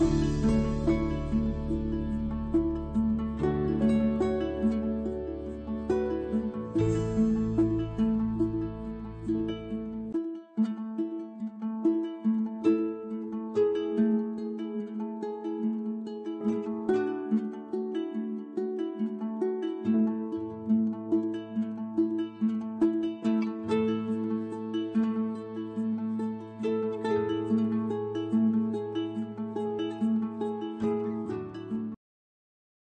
Música